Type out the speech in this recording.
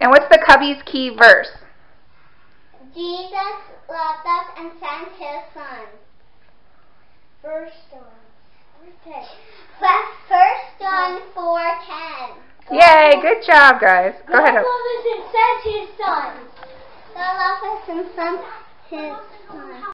And what's the Cubbies Key verse? Jesus loved us and sent his son. First John. Okay. First John 4.10. Yay, good job, guys. Go ahead. God loved us and sent his son. God loved us and sent his son.